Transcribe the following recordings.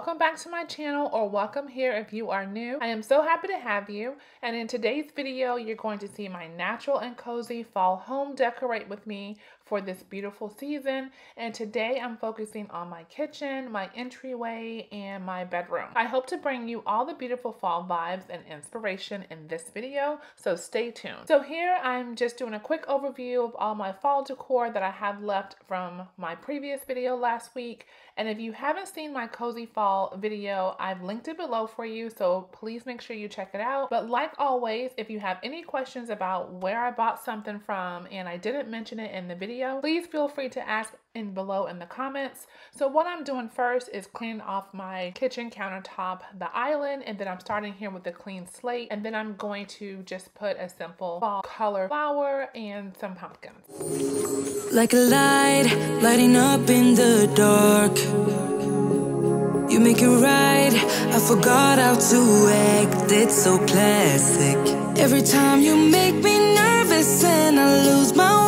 welcome back to my channel or welcome here if you are new. I am so happy to have you and in today's video you're going to see my natural and cozy fall home decorate with me for this beautiful season. And today I'm focusing on my kitchen, my entryway, and my bedroom. I hope to bring you all the beautiful fall vibes and inspiration in this video, so stay tuned. So here I'm just doing a quick overview of all my fall decor that I have left from my previous video last week. And if you haven't seen my cozy fall video, I've linked it below for you, so please make sure you check it out. But like always, if you have any questions about where I bought something from and I didn't mention it in the video, video, please feel free to ask in below in the comments. So what I'm doing first is cleaning off my kitchen countertop, the island, and then I'm starting here with a clean slate. And then I'm going to just put a simple fall color flower and some pumpkins. Like a light, lighting up in the dark. You make it right, I forgot how to act, it's so classic. Every time you make me nervous and I lose my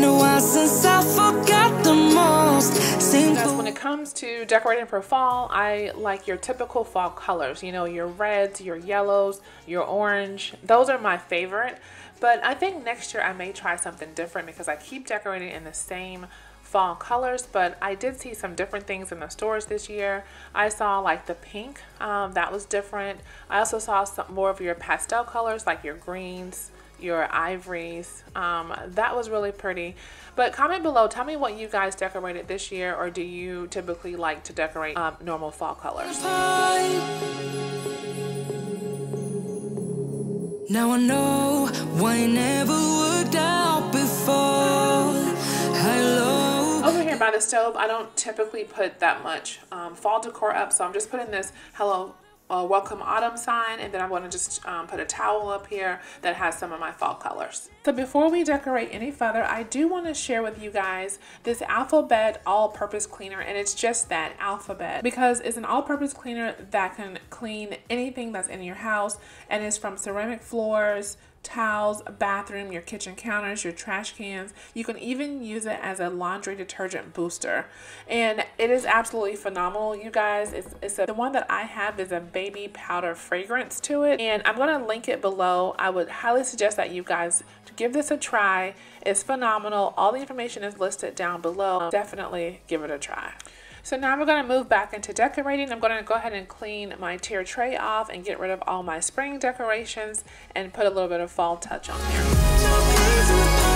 been a while since I forgot the most. Guys, when it comes to decorating for fall, I like your typical fall colors. You know, your reds, your yellows, your orange. Those are my favorite. But I think next year I may try something different because I keep decorating in the same fall colors but I did see some different things in the stores this year I saw like the pink um, that was different I also saw some more of your pastel colors like your greens your ivories. Um, that was really pretty. But comment below, tell me what you guys decorated this year or do you typically like to decorate um, normal fall colors? Now I know why never worked out before. Hello. Over here by the stove, I don't typically put that much um, fall decor up, so I'm just putting this hello a welcome autumn sign and then I'm going to just um, put a towel up here that has some of my fall colors. So before we decorate any further, I do want to share with you guys this Alphabet all-purpose cleaner and it's just that, Alphabet, because it's an all-purpose cleaner that can clean anything that's in your house and it's from ceramic floors, towels, bathroom, your kitchen counters, your trash cans. You can even use it as a laundry detergent booster. And it is absolutely phenomenal, you guys. It's, it's a, the one that I have is a baby powder fragrance to it. And I'm going to link it below. I would highly suggest that you guys give this a try. It's phenomenal. All the information is listed down below. Definitely give it a try. So now we're going to move back into decorating. I'm going to go ahead and clean my tier tray off and get rid of all my spring decorations and put a little bit of fall touch on here.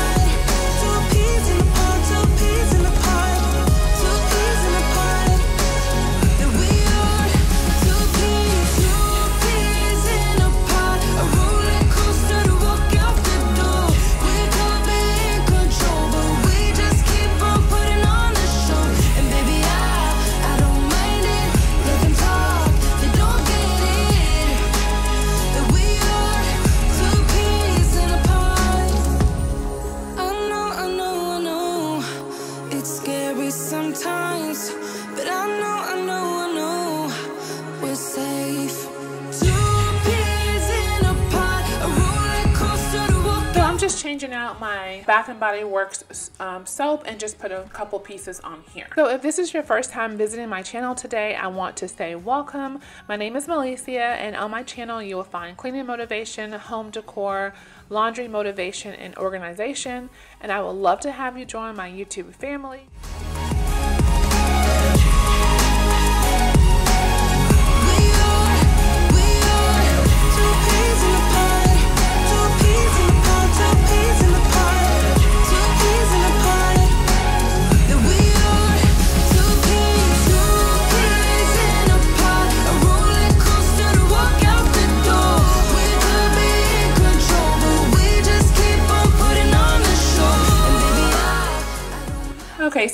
Out my Bath & Body Works um, soap and just put a couple pieces on here. So if this is your first time visiting my channel today, I want to say welcome. My name is Melessia and on my channel you will find cleaning motivation, home decor, laundry motivation, and organization. And I would love to have you join my YouTube family.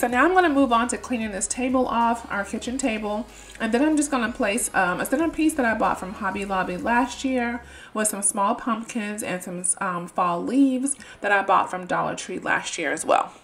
So now I'm going to move on to cleaning this table off, our kitchen table. And then I'm just going to place um, a centerpiece that I bought from Hobby Lobby last year with some small pumpkins and some um, fall leaves that I bought from Dollar Tree last year as well.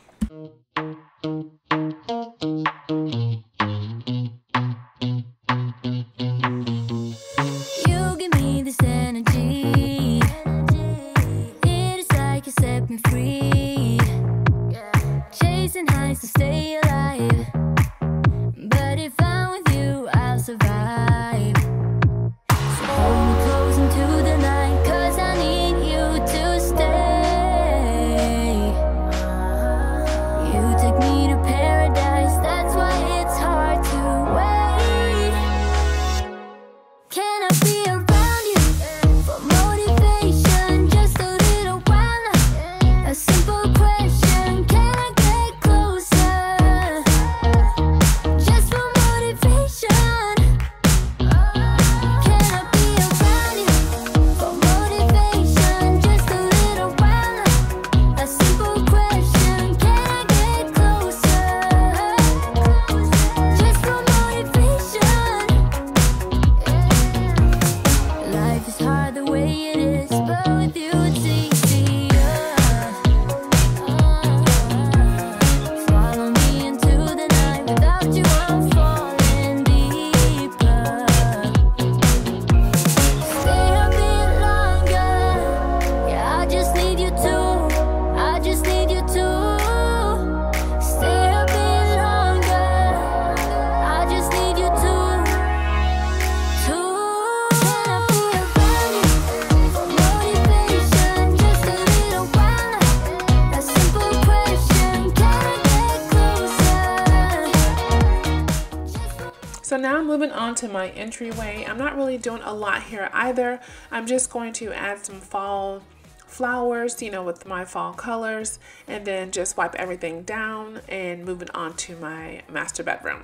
Now moving on to my entryway. I'm not really doing a lot here either. I'm just going to add some fall flowers, you know, with my fall colors, and then just wipe everything down and moving on to my master bedroom.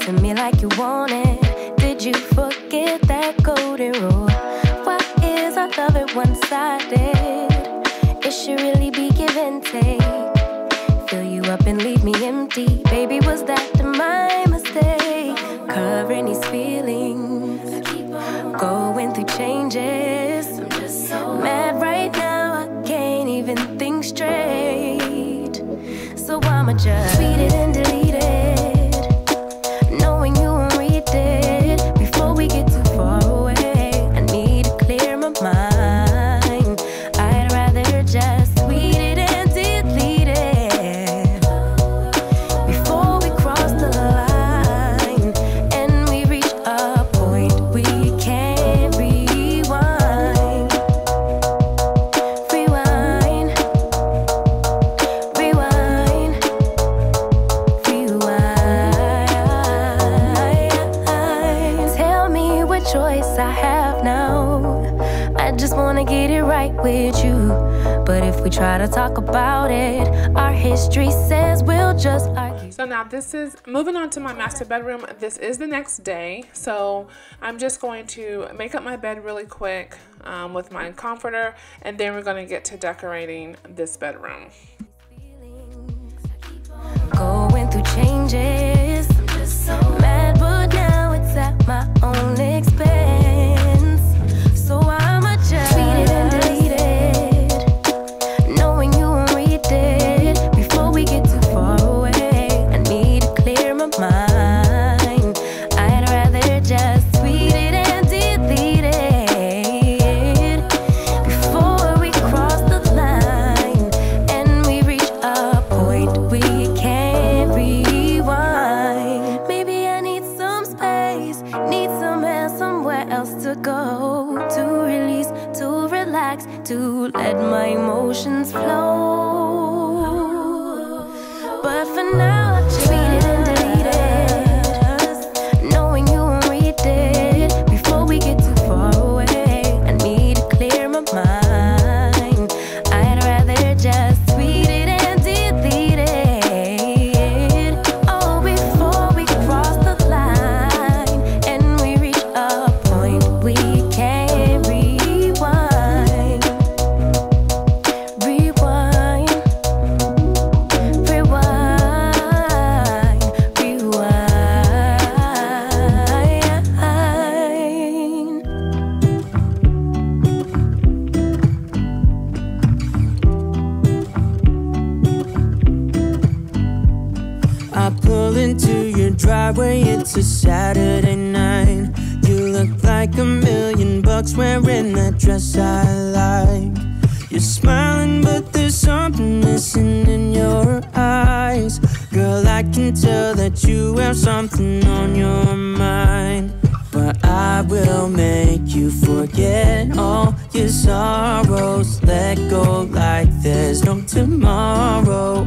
It to me like you want it. Did you forget that golden rule? Why is our love at one sided? It should really be give and take. Fill you up and leave me empty. Baby, was that my mistake? Covering these feelings, going through changes. I'm just so mad right now I can't even think straight. So I'ma just if we try to talk about it, our history says we'll just argue. So now this is moving on to my master bedroom. This is the next day. So I'm just going to make up my bed really quick um, with my comforter and then we're going to get to decorating this bedroom. Going through changes. Just so mad, but now it's at my own expense. Let my emotions flow. But for now, driveway, it's a Saturday night. You look like a million bucks wearing that dress I like. You're smiling, but there's something missing in your eyes. Girl, I can tell that you have something on your mind. But I will make you forget all your sorrows. Let go like there's no tomorrow.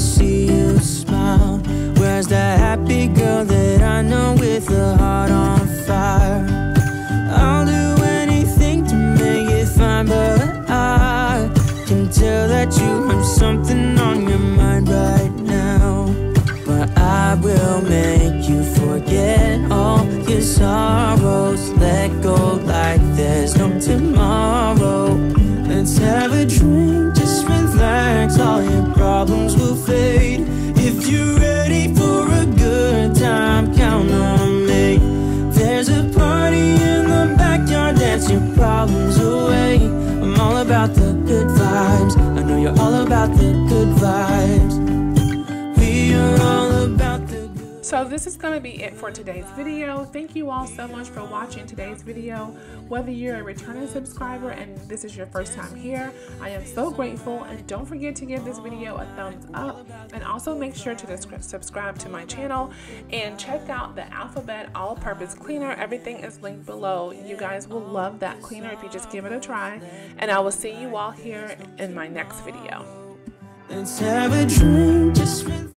about the good vibes. I know you're all about the So this is going to be it for today's video. Thank you all so much for watching today's video. Whether you're a returning subscriber and this is your first time here, I am so grateful and don't forget to give this video a thumbs up and also make sure to subscribe to my channel and check out the Alphabet All-Purpose Cleaner. Everything is linked below. You guys will love that cleaner if you just give it a try and I will see you all here in my next video.